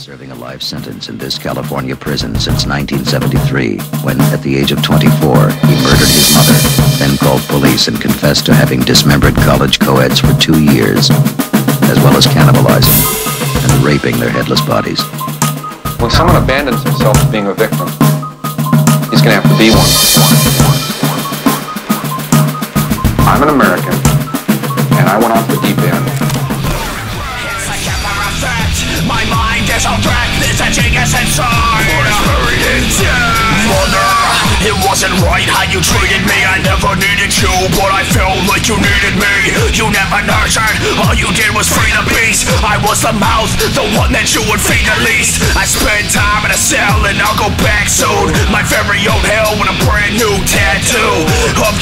serving a life sentence in this California prison since 1973, when, at the age of 24, he murdered his mother, then called police and confessed to having dismembered college co-eds for two years, as well as cannibalizing and raping their headless bodies. When someone abandons himself to being a victim, he's going to have to be one. I'm an American, and I went off the mind is on track, this edging is inside. Mother, it wasn't right how you treated me. I never needed you, but I felt like you needed me. You never nurtured, all you did was free the beast. I was the mouth, the one that you would feed the least. I spent time in a cell and I'll go back soon. My very own hell with a brand new tattoo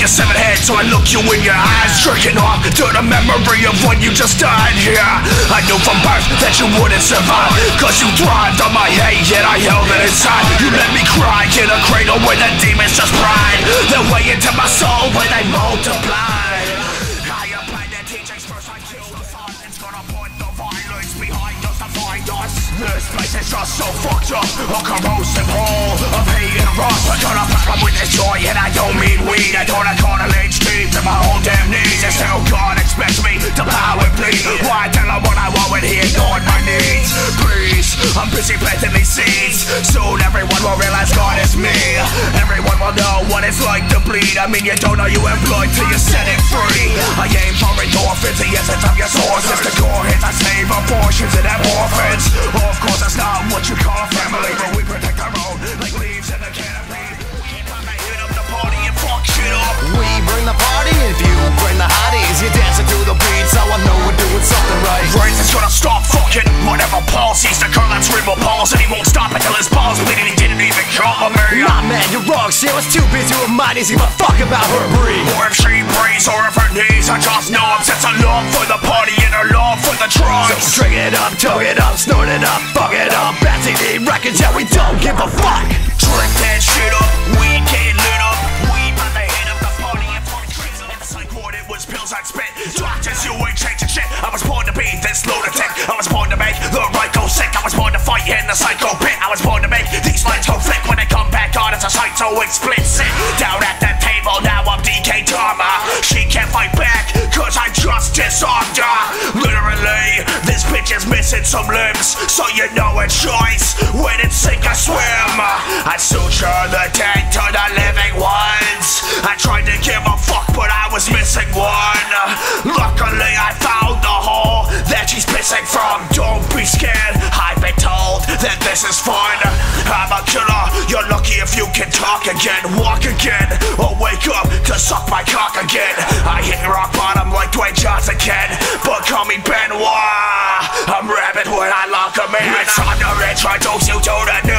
Of your severed head, so I look you in your eyes. Jerking off to the memory of when you just died, yeah I knew from birth that you wouldn't survive Cause you thrived on my hate, yet I held it inside. You let me cry in a cradle where the demons just pride. Their way into my soul where they multiply. First, I the Gonna the violence behind us to find us This place is just so fucked up. A corrosive hole still God expects me to bow and plead. Why tell him what I want when he ignored my needs? Please, I'm busy planting these seeds. Soon everyone will realize God is me. Everyone will know what it's like to bleed. I mean you don't know you employed till you set it free. I aim for endorphins, the essence of your source It's the core hits, I save abortions and have doing something right. Is gonna stop fucking. Whatever Paul sees the girl that's cerebral palsy And he won't stop until his balls bleeding He didn't even come me. Nah man, you're wrong, she was too busy with mine Easy but fuck about her breed? Or if she breathes or if her knees I just know I'm such a love for the party And her love for the drugs Drink it up, toke it up, snort it up, fuck it up. STD records, yeah we don't give a fuck pills I'd spit. Doctors you ain't changing shit. I was born to be this lunatic. I was born to make the right go sick. I was born to fight in the psycho pit. I was born to make these lights go flick. When they come back on it's a sight so explicit. Down at the table now I'm Dekay Dahmer. She can't fight back cause I just disarmed her. Literally this bitch is missing some limbs So you know it's choice. When it's sink or swim. I suture the dead to the living ones talk again Walk again, or wake up to suck my cock again. I hit rock bottom like Dwayne Johnson can. But call me Benoit. I'm rabid when I lock 'em in. It's on the introduce you to the new